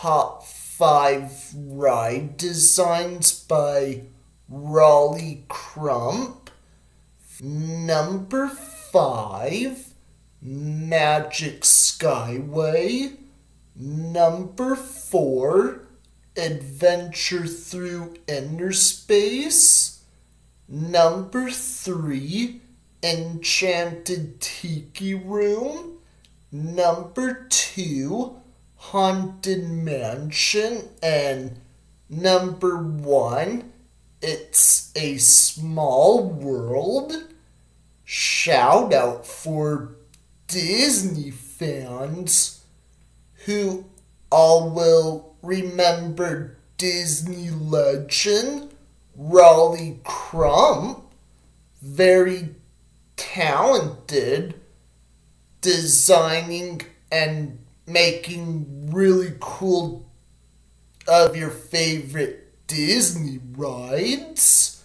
top five ride designs by Rolly Crump. Number five, Magic Skyway. Number four, Adventure Through Inner Space. Number three, Enchanted Tiki Room. Number two, Haunted Mansion. And number one, It's a Small World. Shout out for Disney fans who all will remember Disney legend Rolly Crump. Very talented designing and making really cool of your favorite Disney rides.